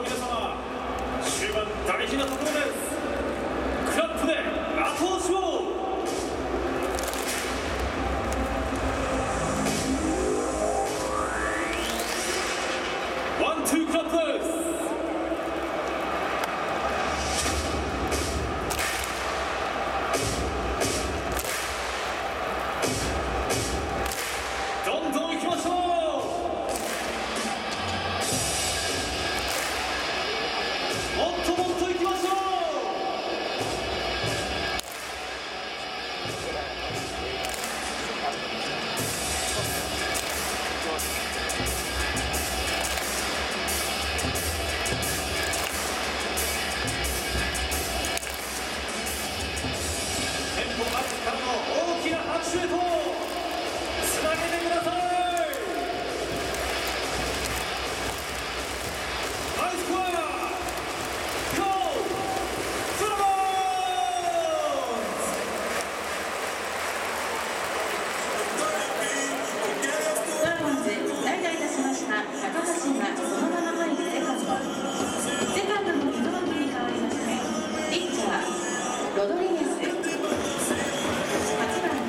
の皆様終盤大事なところです。クラップで後押しを。ワンツークラップです。Fíjense.